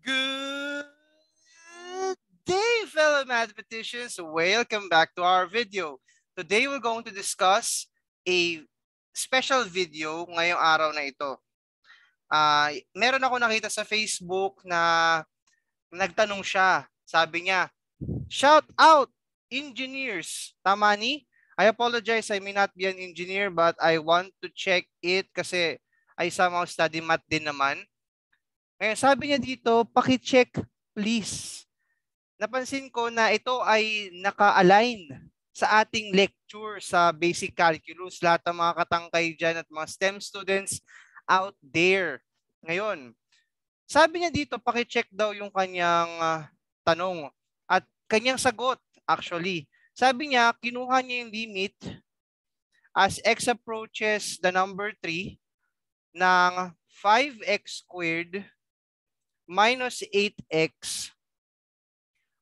Good day, fellow mathematicians. Welcome back to our video. Today, we're going to discuss a special video ngayong araw na ito. Uh, meron ako nakita sa Facebook na nagtanong siya. Sabi niya, shout out engineers. Tama ni? I apologize, I may not be an engineer but I want to check it kasi I somehow study math din naman. Ngayon, sabi niya dito, paki-check please. Napansin ko na ito ay naka-align sa ating lecture sa basic calculus. Lahat ng mga katangkay dyan at mga STEM students out there. Ngayon, sabi niya dito, paki-check daw yung kanyang uh, tanong at kanyang sagot actually. Sabi niya, kinuha niya yung limit as x approaches the number 3 ng 5x squared minus 8x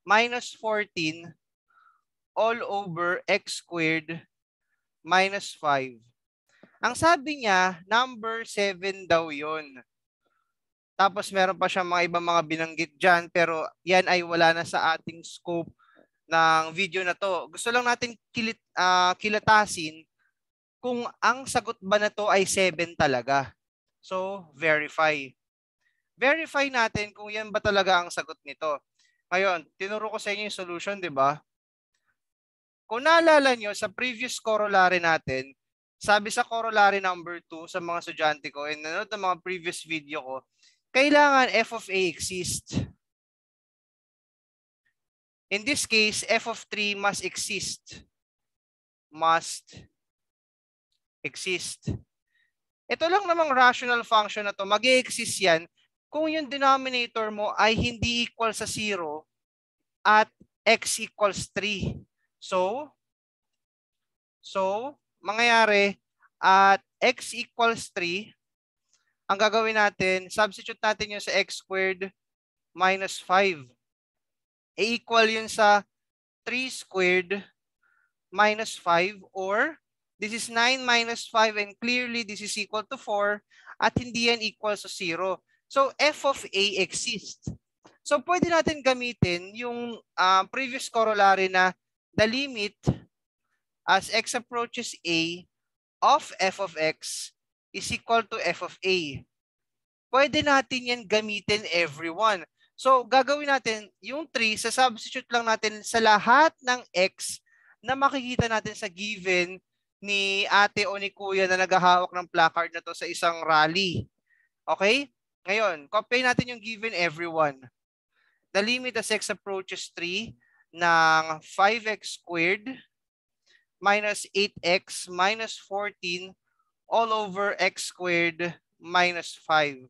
minus 14 all over x squared minus 5. Ang sabi niya, number 7 daw yon. Tapos meron pa siya mga ibang mga binanggit dyan, pero yan ay wala na sa ating scope ng video na to. Gusto lang natin kilit, uh, kilatasin kung ang sagot ba na to ay 7 talaga. So, verify verify natin kung yan ba talaga ang sagot nito. Ngayon, tinuro ko sa inyo yung solution, di ba? Kung naalala nyo, sa previous corollary natin, sabi sa corollary number 2 sa mga estudyante ko and nanood ng mga previous video ko, kailangan f of a exist. In this case, f of 3 must exist. Must exist. Ito lang namang rational function na to, mag exist yan kung yung denominator mo ay hindi equal sa 0 at x equals 3. So, so mangyayari at x equals 3, ang gagawin natin, substitute natin yun sa x squared minus 5. E equal yun sa 3 squared minus 5 or this is 9 minus 5 and clearly this is equal to 4 at hindi yan equal sa 0. So, f of a exists. So, pwede natin gamitin yung uh, previous corollary na the limit as x approaches a of f of x is equal to f of a. Pwede natin yan gamitin everyone. So, gagawin natin yung 3, sa substitute lang natin sa lahat ng x na makikita natin sa given ni ate o ni kuya na naghahawak ng placard na to sa isang rally. Okay? Ngayon, copy natin yung given everyone. The limit as x approaches 3 ng 5x squared minus 8x minus 14 all over x squared minus 5.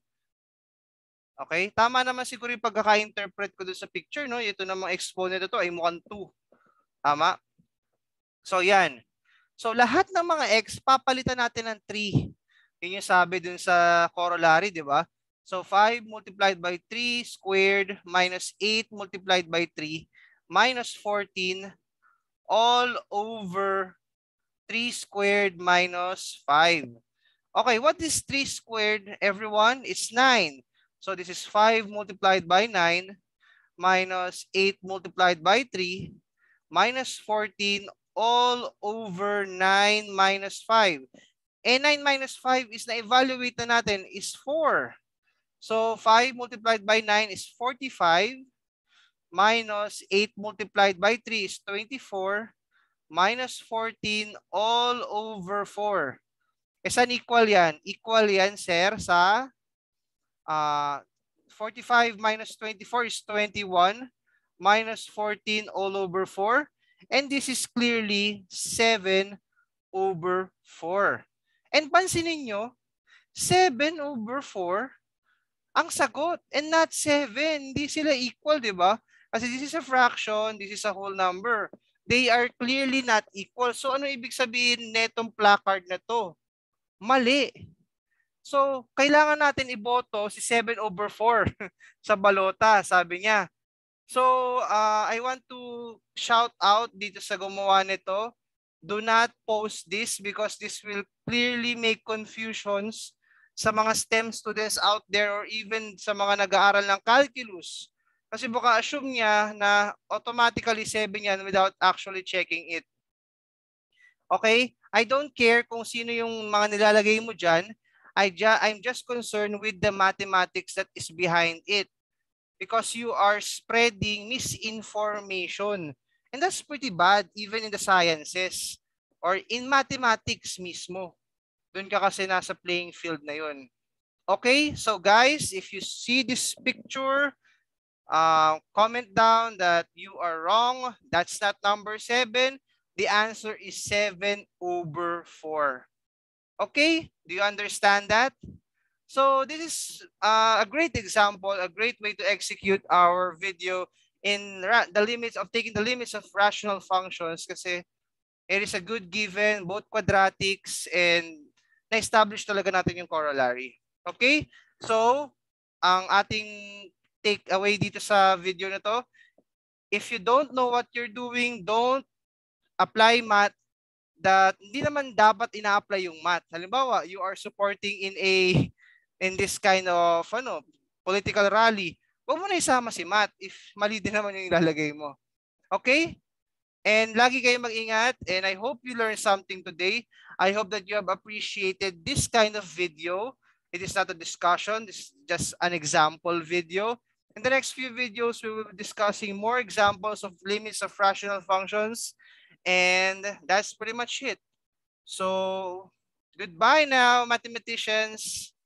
Okay? Tama naman siguro yung pagkaka-interpret ko doon sa picture. No? Ito namang exponent ito ay mukhang 2. Tama? So, yan. So, lahat ng mga x, papalitan natin ng 3. Yun yung sabi dun sa corollary, di ba? So 5 multiplied by 3 squared minus 8 multiplied by 3 minus 14 all over 3 squared minus 5. Okay, what is 3 squared, everyone? It's 9. So this is 5 multiplied by 9 minus 8 multiplied by 3 minus 14 all over 9 minus 5. And 9 minus 5 is na-evaluate na natin is 4. So 5 multiplied by 9 is 45 minus 8 multiplied by 3 is 24 minus 14 all over 4. E saan equal yan? Equal yan, sir, sa uh, 45 minus 24 is 21 minus 14 all over 4. And this is clearly 7 over 4. And pansinin nyo, 7 over 4 ang sagot and not 7. Hindi sila equal, di ba? Kasi this is a fraction, this is a whole number. They are clearly not equal. So ano ibig sabihin netong placard na to? Mali. So, kailangan natin iboto si 7 over 4 sa balota, sabi niya. So, uh, I want to shout out dito sa gumawa nito. Do not post this because this will clearly make confusions sa mga STEM students out there or even sa mga nag-aaral ng calculus. Kasi baka assume niya na automatically 7 yan without actually checking it. Okay? I don't care kung sino yung mga nilalagay mo dyan. I ju I'm just concerned with the mathematics that is behind it. Because you are spreading misinformation. And that's pretty bad even in the sciences or in mathematics mismo. Doon ka kasi nasa playing field na yun. Okay, so guys, if you see this picture, uh, comment down that you are wrong. That's not number 7. The answer is 7 over 4. Okay, do you understand that? So this is uh, a great example, a great way to execute our video in the limits of taking the limits of rational functions kasi it is a good given, both quadratics and na-establish talaga natin yung corollary. Okay? So, ang ating take away dito sa video na to, if you don't know what you're doing, don't apply math that hindi naman dapat ina-apply yung math. Halimbawa, you are supporting in a in this kind of ano, political rally. Huwag mo na isama si math if mali din naman yung ilalagay mo. Okay? And lagi kayong mag-ingat and I hope you learned something today. I hope that you have appreciated this kind of video. It is not a discussion, this is just an example video. In the next few videos, we will be discussing more examples of limits of rational functions. And that's pretty much it. So goodbye now, mathematicians.